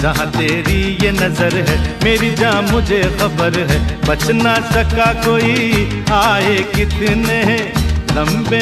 जहाँ तेरी ये नज़र है, मेरी जान मुझे खबर है। बच ना सका कोई, आए कितने लंबे